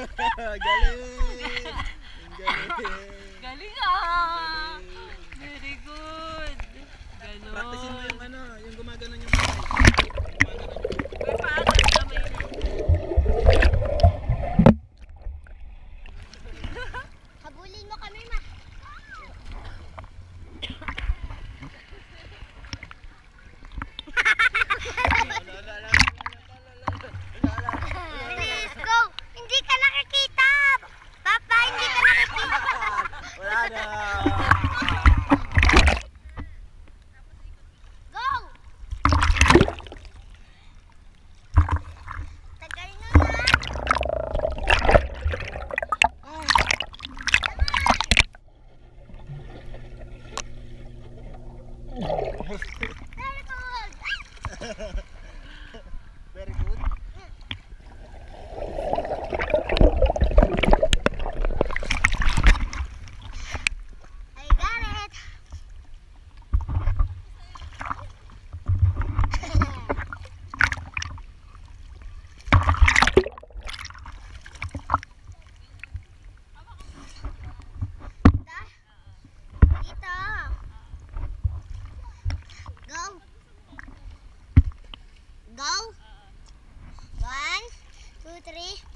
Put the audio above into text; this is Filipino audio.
Galing! Galing! Galing go. One, two, three.